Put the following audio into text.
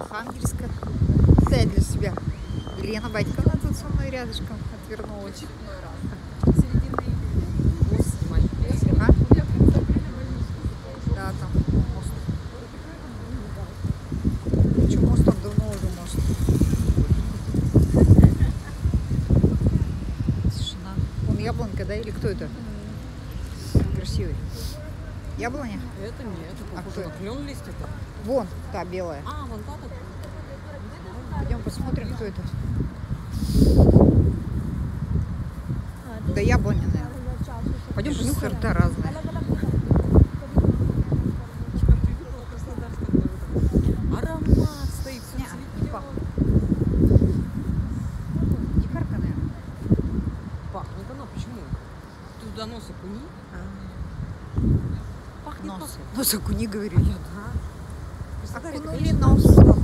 Архангельска. Я для себя. Елена Батьковна тут со мной рядышком отвернулась. А? Яблонька, да? Или кто это? Красивый. Яблоня? Это нет, это А похоже кто на клен листья-то. Вон, та белая. А, вон та так. Пойдем посмотрим, кто это. Да яблоня, наверное. Пойдем Же понюхаем. Сорта разные. Аромат стоит, все Не, не пахнет. Оно, почему? Туда носа куни. Пахнет Нос. носом. Нос окуни, говорю я. Да. Окунули конечно, нос.